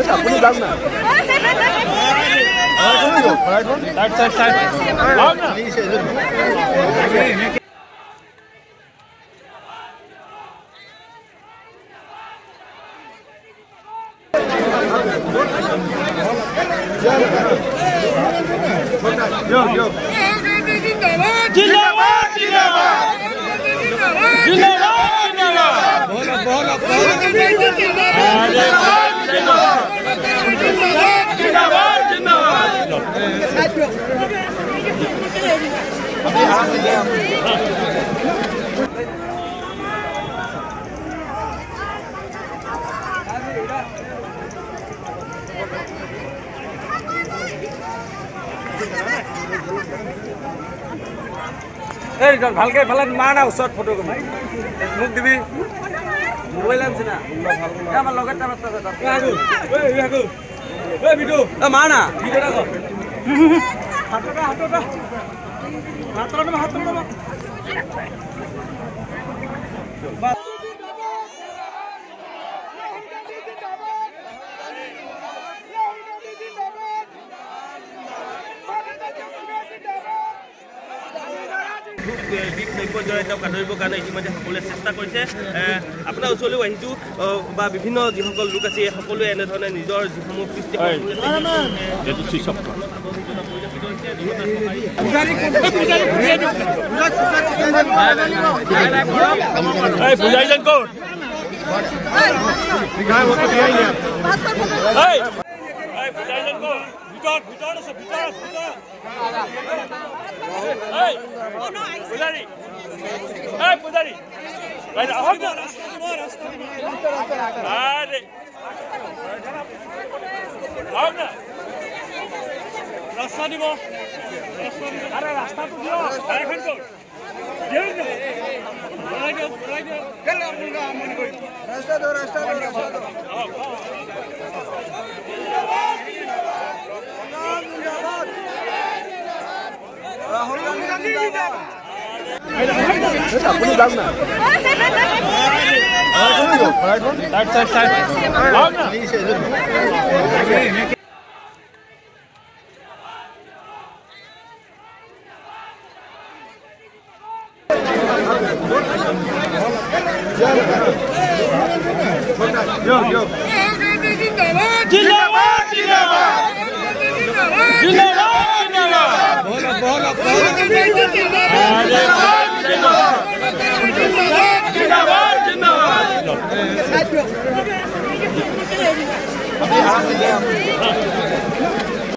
बेटा पुलिस भागना right side side এই ভালকে এইফালে মাৰ না ওচৰত ফটো কপি মোক দিবি। মোবাইল আনছে না। আমাৰ লগত টাইম আছে তাত। এ, মাৰ না দিশ নৈপৰ্যৰে তেওঁক আদৰিবৰ কাৰণে ইতিমধ্যে সকলোৱে চেষ্টা কৰিছে আপোনাৰ ওচৰলৈও আহিছোঁ বা বিভিন্ন যিসকল লোক আছে এই সকলোৱে এনেধৰণে নিজৰ যিসমূহ কৃষ্টি ক'ত এই এই বুজাইজন ক'ত ভিতৰত ভিতৰত আছে ভিতৰত ভিতৰত এই পূজাৰী এই পূজাৰী এই আহক না আৰে আহক না ৰাস্তা দিব আৰে ৰাস্তাটো দিয়ক গাড়ীখন ক'ত দিয়ক না বঢ়াই দিয়ক বঢ়াই দিয়ক Rất là quý dân nè. Yo, yo. Schrijf nog.